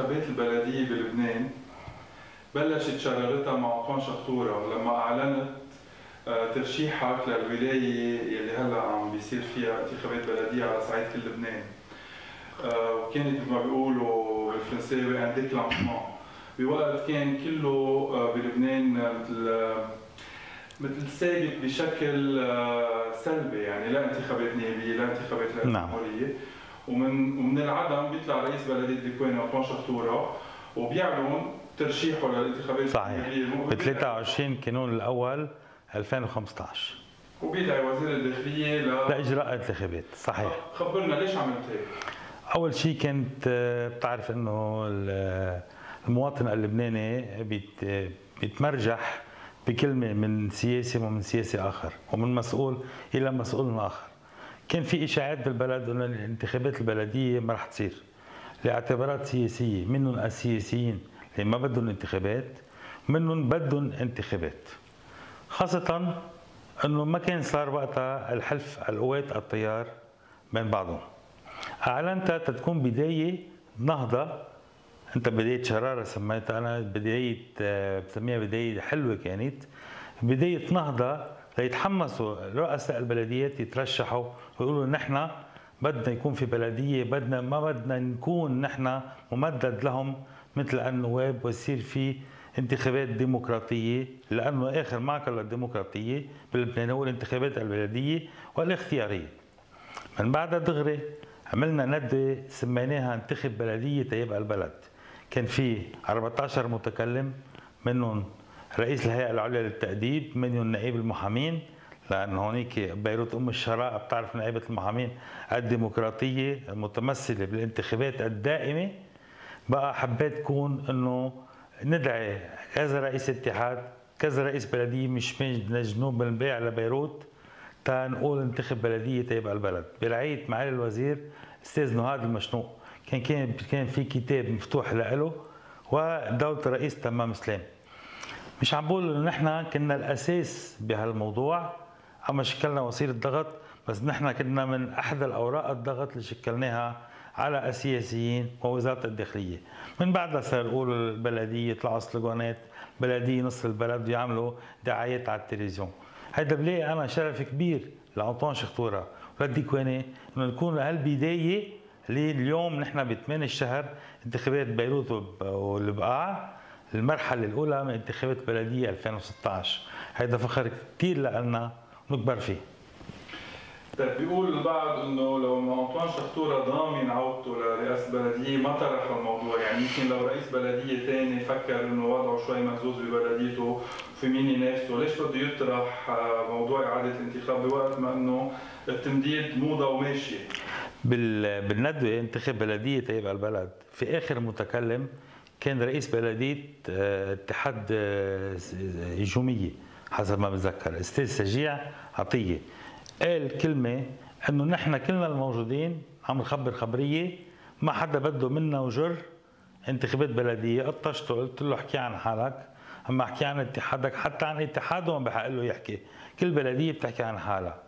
انتخابات البلدية بلبنان بلشت شرارتها مع عطوان شخطوره لما أعلنت آه، ترشيحك للولاية يلي هلا عم بيصير فيها انتخابات بلدية على صعيد كل لبنان. آه، وكانت مثل ما بيقولوا بالفرنساوي ان ديكلانشمون بوقت كان كله آه، بلبنان مثل مثل ثابت بشكل سلبي يعني لا انتخابات نيابيه لا انتخابات نعم. جمهوريه ومن ومن العدم بيطلع رئيس بلدية ديكوان عطوان شخطوره وبيعلن ترشيحه للانتخابات صحيح. ب 23 كانون الأول 2015 وبيدعي وزير الداخلية ل... لإجراء الانتخابات. صحيح. خبرنا ليش عملت هيك؟ أول شيء كنت آه، بتعرف إنه ال- المواطن اللبناني بيت- بيتمرجح بكلمة من سياسي ومن سياسي آخر ومن مسؤول إلى مسؤول آخر. كان في إشاعات بالبلد انه الانتخابات البلدية ما رح تصير. لاعتبارات سياسية. منهم السياسيين اللي ما بدهم انتخابات منهم بدهم انتخابات. خاصة إنه ما كان صار وقتها الحلف القوات التيار بين بعضهم. اعلنتها تتكون بداية نهضة. أنت بداية شرارة سميتها أنا بداية آه، بسميها بداية حلوة كانت. بداية نهضة ليتحمسوا رؤساء البلديات يترشحوا ويقولوا نحن بدنا يكون في بلدية بدنا ما بدنا نكون نحن ممدد لهم مثل النواب ويصير في انتخابات ديمقراطية لأنه آخر معقل الديمقراطية بلبنان هو الانتخابات البلدية والاختيارية. من بعدها دغري عملنا ندوة سميناها انتخب بلدية تيبقى البلد. كان في 14 متكلم منهم رئيس الهيئة العليا للتأديب منهم نائب المحامين لأن هونيك بيروت أم الشراء بتعرف نائبة المحامين الديمقراطية المتمثلة بالانتخابات الدائمة. بقى حبيت كون إنه ندعي كذا رئيس اتحاد كذا رئيس بلدية مش من جنوب البيع لبيروت تنقول انتخب بلدية تيبقى البلد. برعاية معالي الوزير أستاذ نهاد المشنوق كان كان كان في كتاب مفتوح له ودولة الرئيس تمام سلام مش عم بقول إنه نحن كنا الأساس بهالموضوع أما شكلنا وسيلة ضغط بس نحن كنا من احدى الأوراق الضغط اللي شكلناها على السياسيين ووزارة الداخلية. من بعدها صار يقولوا البلدية يطلعوا سلوغانات بلدية نص البلد ويعملوا دعايات على التلفزيون. هيدا بلاقي أنا شرف كبير لعطوان شخطوره وللديكواني إنه نكون هالبدايه اللي اليوم نحن ب 8 الشهر انتخابات بيروت والبقاع. المرحلة الأولى من انتخابات بلدية 2016 هذا فخر كثير لنا ونكبر فيه. طيب بيقول البعض إنه لو ما انطوان شخطوره ضامن عودته لرئاسة البلديه ما طرح الموضوع. يعني يمكن لو رئيس بلدية ثاني فكر إنه وضعه شوي مهزوز ببلديته في مين ينافسه ليش بده يطرح آه، موضوع إعادة الانتخاب بوقت ما إنه التمديد موضه وماشيه بال... بالندوة انتخاب بلدية تيبقى البلد في آخر متكلم كان رئيس بلدية آه، اتحاد آه، جمية حسب ما بتذكر. أستاذ سجيع عطية قال كلمة إنه نحن كلنا الموجودين عم نخبر خبرية ما حدا بده منا وجر انتخابات بلدية. قطشته قلت له احكي عن حالك اما احكي عن اتحادك حتى عن اتحاده ما بحق له يحكي. كل بلدية بتحكي عن حالها.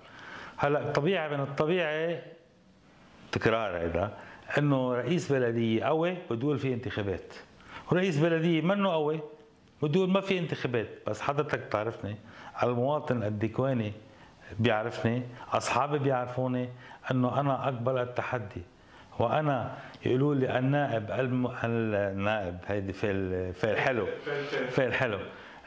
هلأ طبيعي من الطبيعي تكرار هذا إنه رئيس بلدية قوي بده يقول في انتخابات. ورئيس بلديه منه قوي يقول ما في انتخابات. بس حضرتك بتعرفني المواطن الديكواني بيعرفني أصحابي بيعرفوني إنه أنا اقبل التحدي. وأنا يقولوا لي النائب الم... النائب هيدي فعل فعل حلو فعل حلو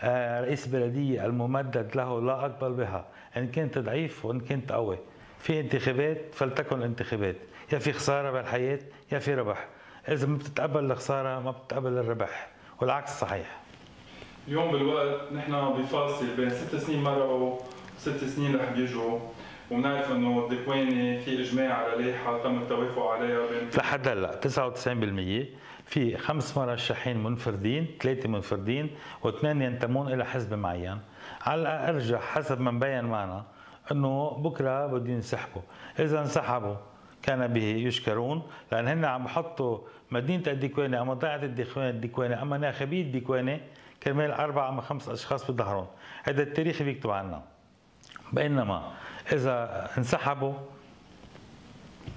آه رئيس بلديه الممدد له لا اقبل بها. إن كنت ضعيف وإن كنت قوي. في انتخابات فلتكن انتخابات. يا في خسارة بالحياة يا في ربح. إذا ما بتتقبل الخسارة ما بتتقبل الربح والعكس صحيح. اليوم بالوقت نحن بفاصل بين ست سنين مرقوا وست سنين رح بيجوا وبنعرف إنه الدكواني في إجماع على لائحة تم التوافق عليها بين لحد هلأ 99% في خمس مرشحين منفردين ثلاثة منفردين واثنين ينتمون إلى حزب معين. على الارجح حسب ما مبين معنا إنه بكرة بده ينسحبوا إذا انسحبوا كان به يشكرون لأن هن عم بحطوا مدينة الديكواني أما ضيعة الديكواني الديكواني أما ناخبي الديكواني كرمال أربع أما خمس أشخاص بظهرهم هذا التاريخ بيكتب عنا بينما إذا انسحبوا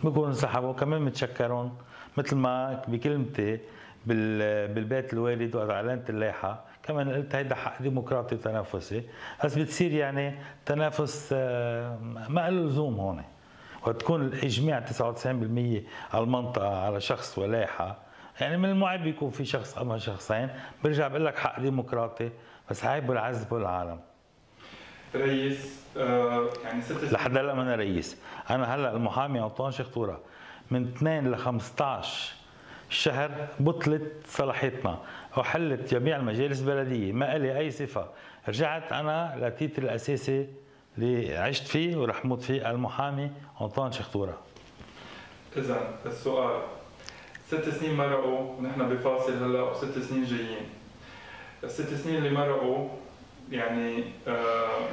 بكونوا انسحبوا كمان متشكرون مثل ما بكلمتي بالبيت الوالد وقت إعلنت اللائحة. كمان قلت هيدا حق ديمقراطي تنافسي بس بتصير يعني تنافس آه، ما له لزوم هون. وتكون الإجماع 99% على المنطقة على شخص ولائحه يعني من المعيب يكون في شخص أما شخصين. برجع بقول لك حق ديمقراطي بس عيب العذب العالم رئيس آه يعني ست لحد هلا أنا رئيس. أنا هلا المحامي أنطوان شخطوره من 2 ل 15 شهر بطلت صلاحيتنا. وحلت جميع المجالس البلدية. ما لي أي صفة. رجعت أنا للتيتر الأساسي اللي عشت فيه ورح موت فيه المحامي أنطوان شخطوره إذا السؤال ست سنين مرقوا ونحن بفاصل هلأ وست سنين جايين. الست سنين اللي مرقوا يعني آه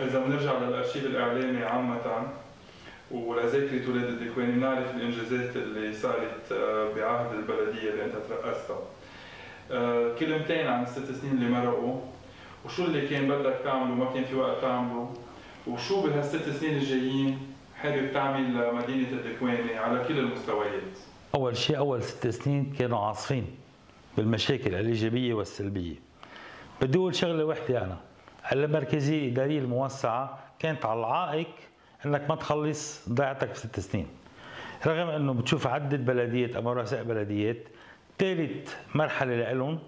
إذا بنرجع للأرشيف الإعلامي عامة ولذاكرة ولاد الدكواني بنعرف الإنجازات اللي صارت آه بعهد البلدية اللي أنت ترأستها. آه كلمتين عن الست سنين اللي مرقوا وشو اللي كان بدك تعمله وما كان في وقت تعمله. وشو بهالست سنين الجايين حابب تعمل لمدينة الدكواني على كل المستويات؟ أول شيء أول ست سنين كانوا عاصفين بالمشاكل الإيجابية والسلبية. بدي أقول شغلة وحدة أنا. المركزية الاداريه الموسعة كانت على العائق إنك ما تخلص ضيعتك بست سنين. رغم إنه بتشوف عدة بلديات أو رؤساء بلديات ثالث مرحلة لهم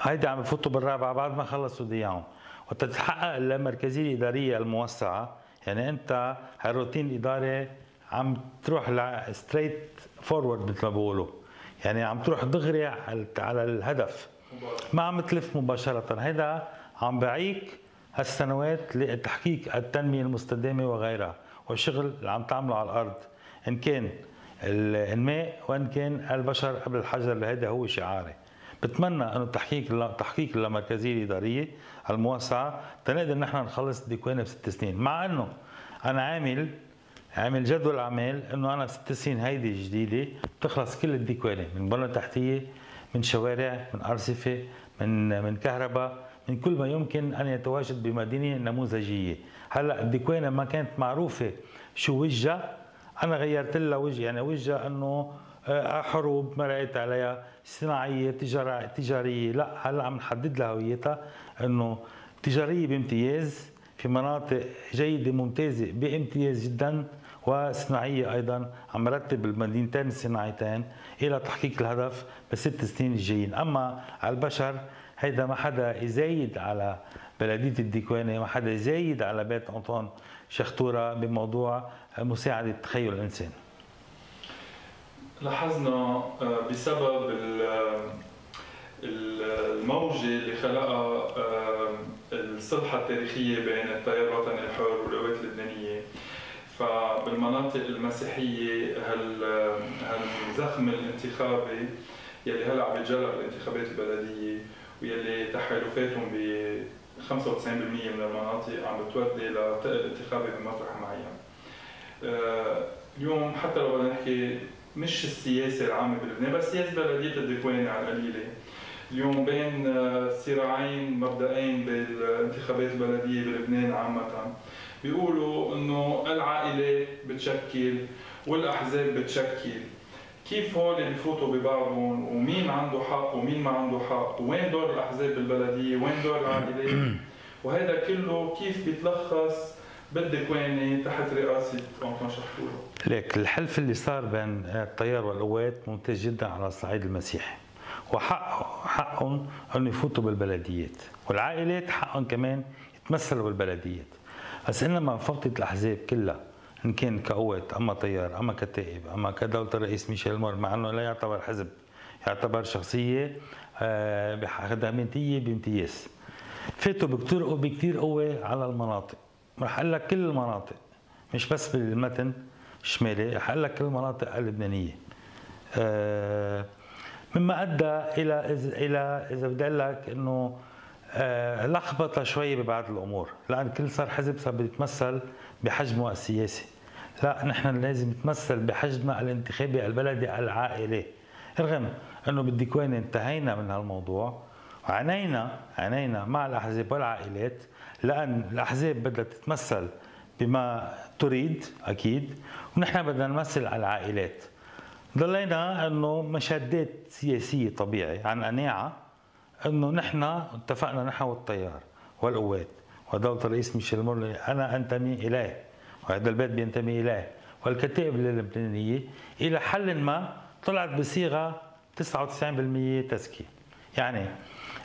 هيدا عم بفوتوا بالرابعه بعد ما خلصوا دياهم وتتحقق المركزيه الإدارية الموسعة. يعني أنت هالروتين الإداري عم تروح straightforward مثل ما بقولوا يعني عم تروح دغري على الهدف. ما عم تلف مباشرة. هيدا عم بعيك هالسنوات لتحقيق التنمية المستدامة وغيرها والشغل اللي عم تعمله على الأرض. إن كان الماء وإن كان البشر قبل الحجر. لهذا هو شعاري. بتمنى إنه تحقيق تحقيق المركزيه الإدارية الموسعة تنقدر نحن نخلص الديكوانه بست سنين. مع إنه أنا عامل عامل جدول اعمال إنه أنا ست سنين هيدي جديدة بتخلص كل الديكوانه من بنى تحتية من شوارع من أرصفة من من كهرباء من كل ما يمكن أن يتواجد بمدينة نموذجية. هلأ الديكوانه ما كانت معروفة شو وجهها أنا غيرت لها وجه يعني وجهها إنه حروب مرقت عليها صناعية تجارة تجارية. لا هلأ عم نحدد لها هويتها إنه تجارية بامتياز في مناطق جيدة ممتازة بامتياز جدا وصناعية أيضا عم رتب المدينتين الصناعيتين إلى تحقيق الهدف بالست سنين الجايين. أما على البشر هيدا ما حدا يزايد على بلدية الديكواني ما حدا يزايد على بيت أنطون شختوره بموضوع مساعدة تخيل الإنسان. لاحظنا آه، بسبب الموجة اللي خلقها آه، الصلحة التاريخية بين التيار الوطني الحر والقوات اللبنانية فبالمناطق المسيحية هالزخم الانتخابي يلي هلأ عم يتجرأ بالانتخابات البلدية ويلي تحالفاتهم ب 95% من المناطق عم بتودي لتقل انتخابي بمطرح معين. آه، اليوم حتى لو بدنا نحكي مش السياسة العامة بلبنان بس سياسة بلديه الدكواني على القليلة. اليوم بين آه، صراعين مبدئين بالانتخابات البلدية بلبنان عامة. بيقولوا إنه العائلات بتشكل والأحزاب بتشكل. كيف هول اللي بفوتوا ببعضهم؟ ومين عنده حق ومين ما عنده حق؟ وين دور الأحزاب بالبلدية؟ وين دور العائلات وهذا كله كيف بيتلخص بالدكواني تحت رئاسة أنطون شحتوره ليك الحلف اللي صار بين التيار والقوات ممتاز جدا على الصعيد المسيحي وحق حقهم إنه يفوتوا بالبلديات والعائلات حقهم كمان يتمثلوا بالبلديات. بس إنما فوتت الأحزاب كلها إن كان كقوات أما تيار أما كتائب أما كدولة الرئيس ميشيل مور مع إنه لا يعتبر حزب يعتبر شخصية آه، بخدماتيه بامتياز. فاتوا بكثير قوة على المناطق. رح أقول لك كل المناطق مش بس بالمتن الشمالي رح أقول لك كل المناطق اللبنانية. آه، مما أدى إلى إلى إذا بدي أقول لك إنه آه، لخبطه شوي ببعض الأمور. لأن كل صار حزب صار بده يتمثل بحجمه السياسي. لا نحن لازم نتمثل بحجمنا الانتخابي البلدي العائلي. رغم إنه بالديكوان انتهينا من هالموضوع. وعنينا عنينا مع الأحزاب والعائلات لأن الأحزاب بدها تتمثل بما تريد أكيد. ونحن بدنا نمثل العائلات. ضلينا إنه مشادات سياسية طبيعي عن قناعة إنه نحن اتفقنا نحن والتيار والقوات. ودولة الرئيس ميشيل مورلي أنا أنتمي إليه. وهذا البيت بينتمي إليه. والكتائب اللبنانية إلى حل ما طلعت بصيغة 99% تزكية. يعني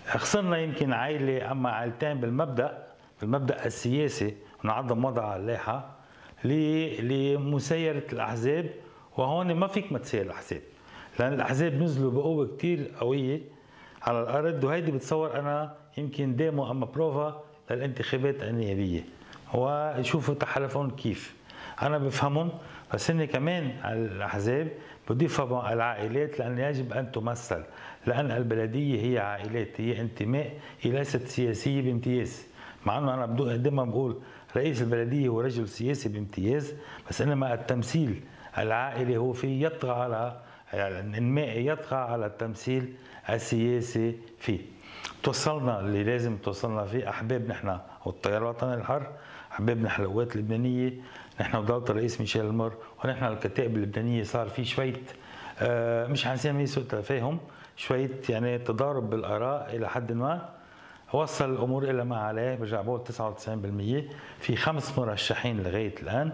خسرنا يمكن عائلة أما عائلتين بالمبدأ بالمبدا السياسي ونعظم وضع اللائحة لمسيره الأحزاب وهون ما فيك ما تسير الأحزاب. لأن الأحزاب نزلوا بقوة كثير قوية على الأرض وهيدي بتصور أنا يمكن ديمو أما بروفا للانتخابات النيابيه ويشوفوا تحالفهم كيف. أنا بفهمهم بس هن كمان الأحزاب بضيفها العائلات لأن يجب أن تمثل لأن البلدية هي عائلات هي انتماء هي ليست سياسية بامتياز. مع إنه أنا دائما بقول رئيس البلدية هو رجل سياسي بامتياز بس إنما التمثيل العائلي هو في يطغى على الانمائي يطغى على التمثيل السياسي فيه. توصلنا اللي لازم توصلنا فيه أحباب نحن والتيار الوطني الحر أحباب نحن القوات اللبنانية نحن ودولة الرئيس ميشيل ألمر ونحن الكتائب اللبنانية صار في شوية آه مش حنسميه سوء تفاهم شوية يعني تضارب بالآراء إلى حد ما. وصل الأمور إلى ما عليه برجع بقول 99% في خمس مرشحين لغاية الآن.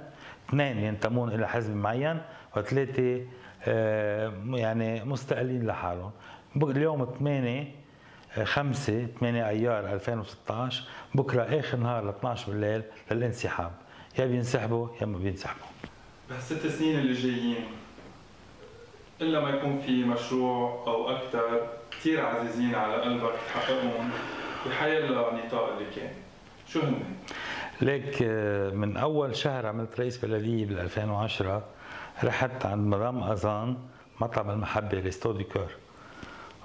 اثنين ينتمون إلى حزب معين وثلاثة آه يعني مستقلين لحالهم. اليوم 8 5 8 أيار 2016 بكرة آخر نهار ل 12 بالليل للانسحاب. يا بينسحبوا يا ما بينسحبوا. بهالست سنين اللي جايين إلا ما يكون في مشروع أو أكثر كثير عزيزين على قلبك تحققهم بحيلا نطاق اللي كان. شو هن؟ ليك من أول شهر عملت رئيس بلديه بال 2010 رحت عند مدام أذان مطعم المحبة resto du coeur.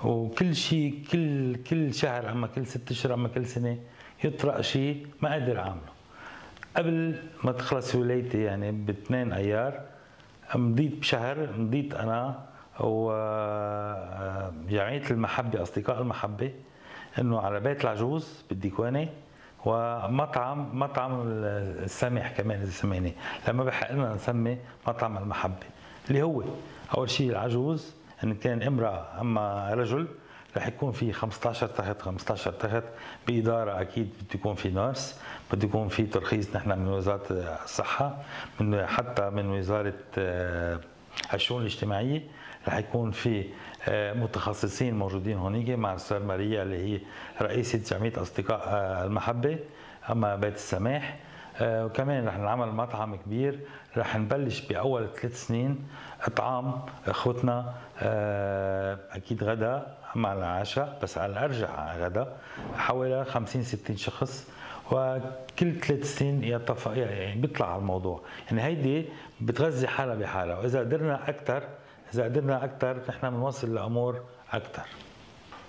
وكل شيء كل كل شهر أما كل ست أشهر أما كل سنة يطرق شيء ما قادر أعمله. قبل ما تخلص ولايتي يعني باثنين أيار مضيت بشهر مضيت أنا وجمعيه المحبة أصدقاء المحبة. إنه على بيت العجوز بالديكواني ومطعم مطعم السامح كمان إذا سمعني. لما بحق لنا نسمي مطعم المحبة اللي هو أول شيء العجوز إن كان امرأة أما رجل رح يكون في 15 تخت 15 تخت بإدارة أكيد بده يكون في نيرس بده يكون في ترخيص نحن من وزارة الصحة من حتى من وزارة الشؤون الاجتماعية رح يكون في متخصصين موجودين هونيك مع السير ماريا اللي هي رئيسة جمعية أصدقاء المحبة أما بيت السماح. وكمان رح نعمل مطعم كبير رح نبلش بأول ثلاث سنين إطعام إخوتنا أكيد غدا مع العشاء بس على الأرجح غدا حوالي 50 60 شخص. وكل ثلاث سنين يتف... يعني بيطلع على الموضوع يعني هيدي بتغذي حالها بحالها. وإذا قدرنا أكثر اذا قدرنا أكثر نحن بنوصل لأمور أكثر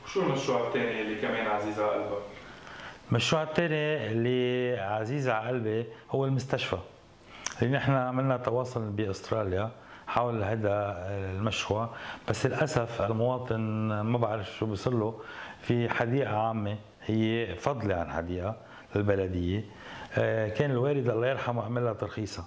شو المشروع الثاني اللي كمان عزيز على قلبك؟ المشروع الثاني اللي عزيز على قلبي هو المستشفى. اللي نحن عملنا تواصل بأستراليا حول هذا المشروع بس للأسف المواطن ما بعرف شو بيصير له. في حديقة عامة هي فضلي عن حديقة للبلدية. كان الوالد الله يرحمه عمل لها ترخيصها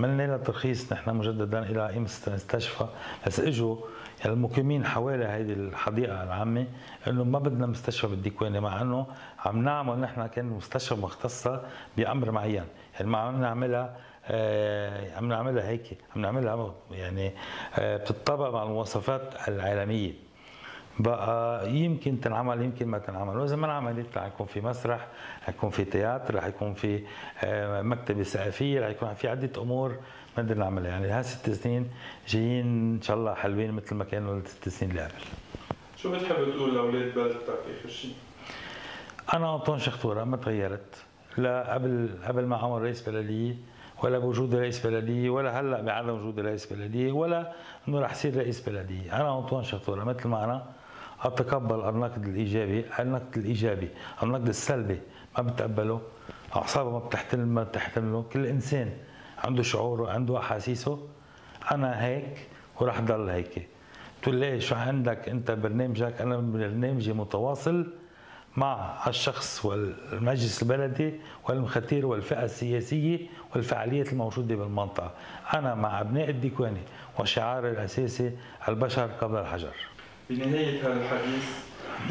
عملنا لها ترخيص نحن مجددا إلى مستشفى بس إجوا يعني المقيمين حوالي هذه الحديقة العامة إنه ما بدنا مستشفى بالديكواني مع إنه عم نعمل نحن كأن مستشفى مختصة بأمر معين. يعني ما عم نعملها آه عم نعملها هيك عم نعملها يعني آه بتطابق مع المواصفات العالمية. بقى يمكن تنعمل يمكن ما تنعمل. وإذا ما انعملت رح يكون في مسرح رح يكون في تياتر رح يكون في مكتبه ثقافيه رح يكون في عدة أمور بنقدر نعملها. يعني هالست سنين جايين إن شاء الله حلوين مثل ما كانوا الست سنين اللي قبل. شو بتحب تقول لأولاد بلدتك آخر شيء؟ أنا انطون شخطوره ما تغيرت. لا قبل قبل ما عمر رئيس بلديه ولا بوجود رئيس بلديه ولا هلأ بعدم وجود رئيس بلديه ولا إنه رح يصير رئيس بلديه، أنا انطوان شطوره مثل ما أنا. اتقبل النقد الإيجابي، النقد الإيجابي، النقد السلبي ما بتقبله، أعصابه ما بتحتمل ما بتحتمله، كل إنسان عنده شعوره عنده أحاسيسه. أنا هيك وراح ضل هيك. تقول لي شو عندك؟ أنت برنامجك أنا برنامجي متواصل مع الشخص والمجلس البلدي والمختير والفئة السياسية والفعاليات الموجودة بالمنطقة. أنا مع أبناء الديكواني وشعار الأساسي البشر قبل الحجر. بنهاية هذا الحديث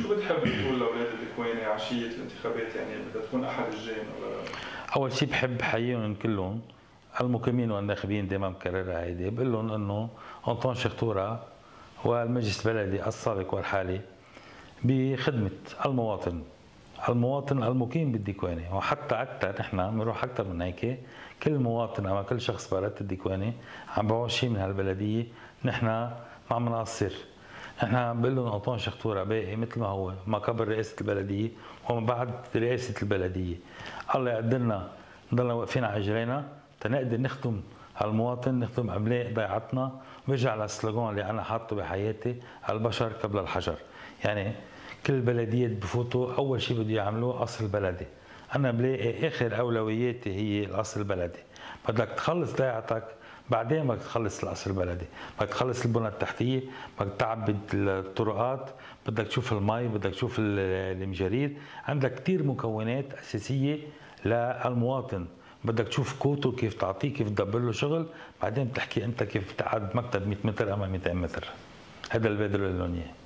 شو بتحب تقول لأولاد الديكواني عشية الانتخابات؟ يعني بدها تكون أحد الجين ولا أول شيء بحب حييهم كلهم المقيمين والناخبين دائما بكررها هيدي. بقول لهم إنه أنطون شختوره والمجلس البلدي السابق والحالي بخدمة المواطن. المواطن المقيم بالديكواني وحتى أكثر نحن بنروح أكثر من هيك. كل مواطن أو كل شخص برات الديكواني عم بعوز شيء من هالبلدية. نحن ما عم نقصر. نحن بقول لهم انطون شختوره باقي مثل ما هو ما قبل رئاسة البلدية وما بعد رئاسة البلدية. الله يقدرنا نضلنا واقفين على اجرينا تنقدر نخدم هالمواطن نخدم أبناء ضيعتنا برجع للسلوغان اللي أنا حاطه بحياتي البشر قبل الحجر. يعني كل البلديات بفوتوا أول شيء بده يعملوه قصر البلدي. أنا بلاقي آخر أولوياتي هي القصر البلدي. بدك تخلص ضيعتك بعدين بدك تخلص القصر البلدي بدك تخلص البنى التحتية بدك تعبد الطرقات بدك تشوف المي بدك تشوف المجارير عندك كثير مكونات أساسية للمواطن. بدك تشوف كوته كيف تعطيه كيف تدبر له شغل. بعدين بتحكي أنت كيف تقعد مكتب 100 متر أما 200 متر. هذا اللي لهم اياه